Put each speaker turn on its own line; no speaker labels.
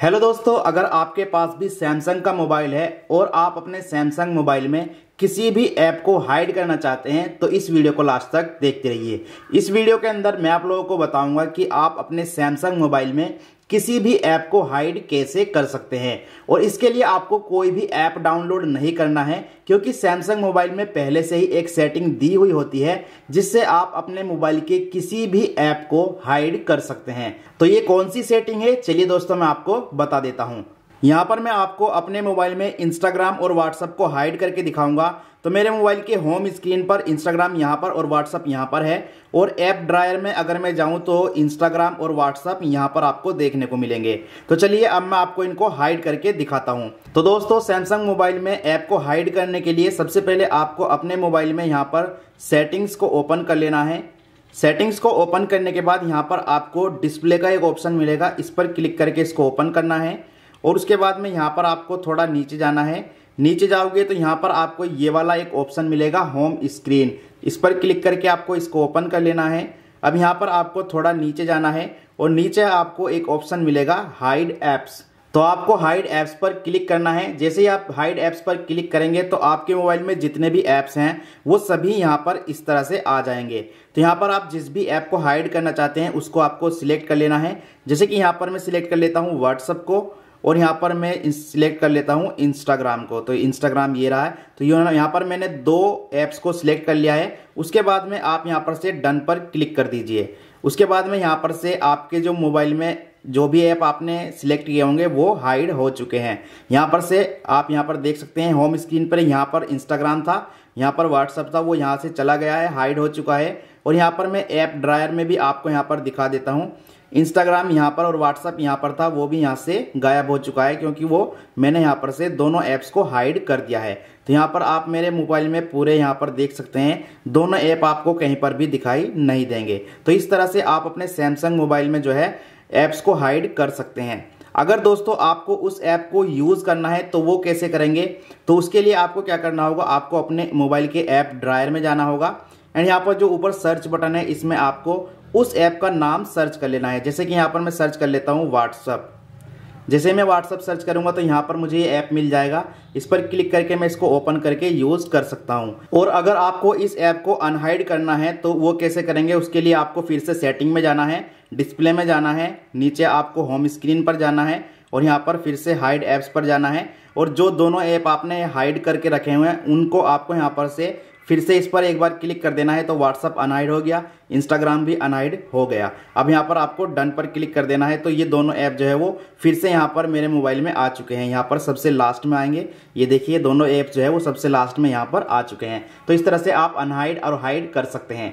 Hello दोस्तों, अगर आपके पास भी सैमसंग का मोबाइल है और आप अपने सैमसंग मोबाइल में किसी भी ऐप को हाइड करना चाहते हैं तो इस वीडियो को लास्ट तक देखते रहिए। इस वीडियो के अंदर मैं आप लोगों को बताऊँगा कि आप अपने सैमसंग मोबाइल में किसी भी ऐप को हाइड कैसे कर सकते हैं? और इसके लिए आपको कोई भी ऐप डाउनलोड नहीं करना है, क्योंकि सैमसंग मोबाइल में पहले से ही एक सेटिंग दी हुई होती है, जिससे आप अपने मोबाइल के किसी भी ऐप को हाइड कर सकते हैं। तो ये कौन सी सेटिंग है? चलिए दोस्तों, मैं आपको बता देता हूँ। यहाँ पर मैं आपको अपने मोबाइल में इंस्टाग्राम और व्हाट्सएप को हाइड करके दिखाऊँगा। तो मेरे मोबाइल के होम स्क्रीन पर इंस्टाग्राम यहाँ पर और व्हाट्सअप यहाँ पर है। और ऐप ड्रायर में अगर मैं जाऊँ तो इंस्टाग्राम और व्हाट्सअप यहाँ पर आपको देखने को मिलेंगे। तो चलिए अब मैं आपको इनको हाइड करके दिखाता हूँ। तो दोस्तों सैमसंग मोबाइल में ऐप को हाइड करने के लिए सबसे पहले आपको अपने मोबाइल में यहाँ पर सेटिंग्स को ओपन कर लेना है। सेटिंग्स को ओपन करने के बाद यहाँ पर आपको डिस्प्ले का एक ऑप्शन मिलेगा। इस पर क्लिक करके इसको ओपन करना है। और उसके बाद में यहाँ पर आपको थोड़ा नीचे जाना है। नीचे जाओगे तो यहाँ पर आपको ये वाला एक ऑप्शन मिलेगा होम स्क्रीन इस पर क्लिक करके आपको इसको ओपन कर लेना है। अब यहाँ पर आपको थोड़ा नीचे जाना है और नीचे आपको एक ऑप्शन मिलेगा हाइड ऐप्स तो आपको हाइड ऐप्स पर क्लिक करना है। जैसे ही आप हाइड ऐप्स पर क्लिक करेंगे तो आपके मोबाइल में जितने भी एप्स हैं, वो सभी यहाँ पर इस तरह से आ जाएँगे। तो यहाँ पर आप जिस भी ऐप को हाइड करना चाहते हैं, उसको आपको सिलेक्ट कर लेना है। जैसे कि यहाँ पर मैं सिलेक्ट कर लेता हूँ व्हाट्सअप को। और यहाँ पर मैं सिलेक्ट कर लेता हूँ इंस्टाग्राम को। तो इंस्टाग्राम ये रहा है। तो यहाँ पर मैंने दो ऐप्स को सिलेक्ट कर लिया है। उसके बाद में आप यहाँ पर से डन पर क्लिक कर दीजिए। उसके बाद में यहाँ पर से आपके जो मोबाइल में जो भी ऐप आपने सिलेक्ट किए होंगे, वो हाइड हो चुके हैं। यहाँ पर से आप यहाँ पर देख सकते हैं होम स्क्रीन पर यहाँ पर इंस्टाग्राम था। यहाँ पर व्हाट्सअप था, वो यहाँ से चला गया है हाइड हो चुका है। और यहाँ पर मैं ऐप ड्रायर में भी आपको यहाँ पर दिखा देता हूँ। इंस्टाग्राम यहाँ पर और व्हाट्सअप यहाँ पर था, वो भी यहाँ से गायब हो चुका है, क्योंकि वो मैंने यहाँ पर से दोनों ऐप्स को हाइड कर दिया है। तो यहाँ पर आप मेरे मोबाइल में पूरे यहाँ पर देख सकते हैं, दोनों ऐप आपको कहीं पर भी दिखाई नहीं देंगे। तो इस तरह से आप अपने सैमसंग मोबाइल में जो है ऐप्स को हाइड कर सकते हैं। अगर दोस्तों आपको उस ऐप को यूज़ करना है तो वो कैसे करेंगे? तो उसके लिए आपको क्या करना होगा? आपको अपने मोबाइल के ऐप ड्रायर में जाना होगा। एंड यहाँ पर जो ऊपर सर्च बटन है, इसमें आपको उस ऐप का नाम सर्च कर लेना है। जैसे कि यहाँ पर मैं सर्च कर लेता हूँ व्हाट्सअप जैसे मैं व्हाट्सअप सर्च करूँगा तो यहाँ पर मुझे ये ऐप मिल जाएगा। इस पर क्लिक करके मैं इसको ओपन करके यूज़ कर सकता हूँ। और अगर आपको इस ऐप को अनहाइड करना है तो वो कैसे करेंगे, उसके लिए आपको फिर से सेटिंग में जाना है डिस्प्ले में जाना है, नीचे आपको होम स्क्रीन पर जाना है, और यहाँ पर फिर से हाइड ऐप्स पर जाना है। और जो दोनों ऐप आपने हाइड करके रखे हुए हैं, उनको आपको यहाँ पर से फिर से इस पर एक बार क्लिक कर देना है तो व्हाट्सअप अनाइड हो गया इंस्टाग्राम भी अनाइड हो गया। अब यहाँ पर आपको डन पर क्लिक कर देना है तो ये दोनों ऐप जो है वो फिर से यहाँ पर मेरे मोबाइल में आ चुके हैं। यहाँ पर सबसे लास्ट में आएँगे। ये देखिए, दोनों ऐप जो है वो सबसे लास्ट में यहाँ पर आ चुके हैं। तो इस तरह से आप अनहाइड और हाइड कर सकते हैं।